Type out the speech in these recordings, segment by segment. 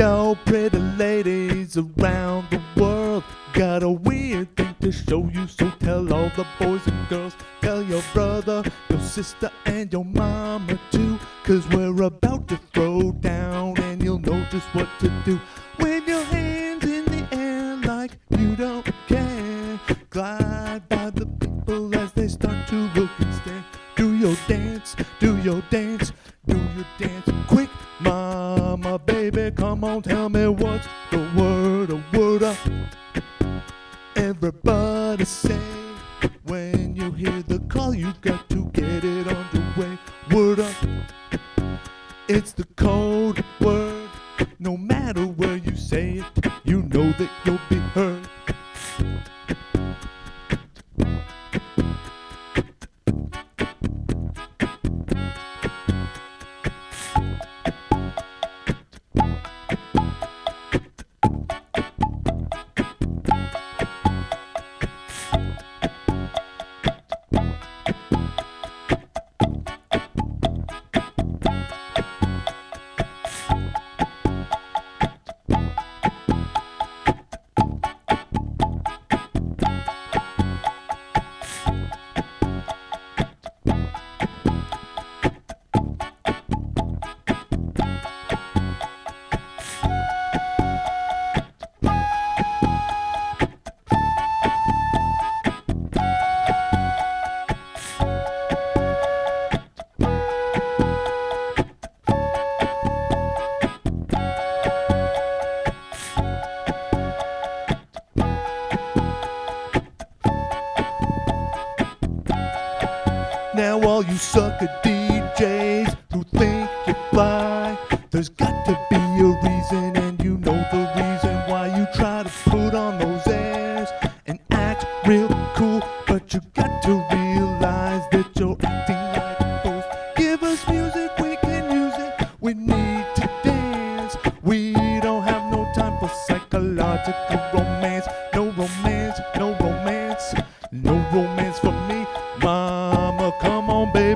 Yo, pretty ladies around the world got a weird thing to show you. So tell all the boys and girls, tell your brother, your sister, and your mama too. Cause we're about to throw down, and you'll know just what to do. Wave your hands in the air like you don't care. Glide by the people as they start to look and stare. Do your dance, do your dance, on, me what's the word, a word up. Everybody say, when you hear the call, you got to get it underway. Word up, it's the code word. No matter where you say it, you know that you'll be heard. All you sucker DJs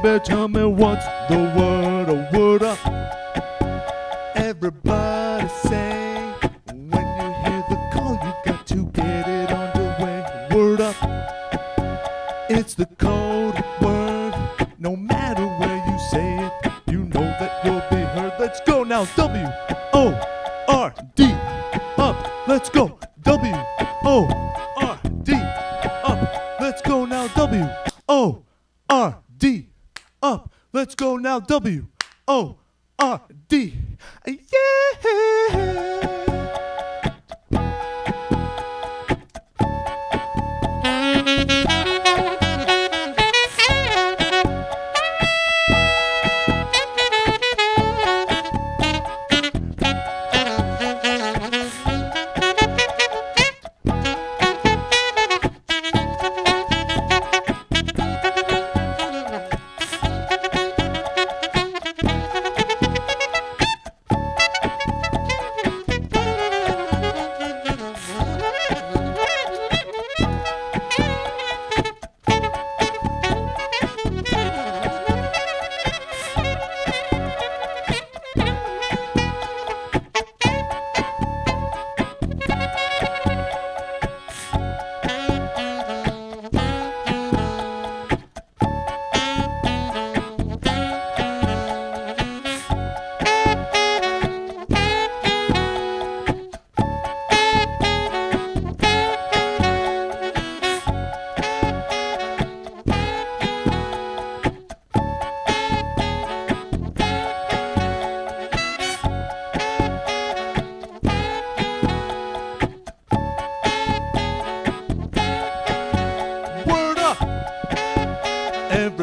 baby, tell me what's the word, a word up. Everybody say, when you hear the call, you got to get it underway. Word up. It's the code word. No matter where you say it, you know that you'll be heard. Let's go now. W O R D up. Let's go. Now. W O R D. Yeah.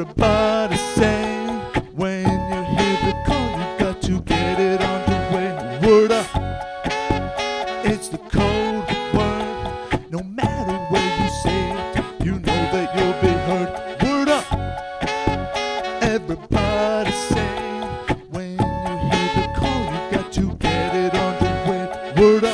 everybody say when you hear the call, you got to get it underway. Word up, it's the code word. No matter where you say it, you know that you'll be heard. Word up, everybody say when you hear the call, you got to get it underway. Word up.